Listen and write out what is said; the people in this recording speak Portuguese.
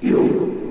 You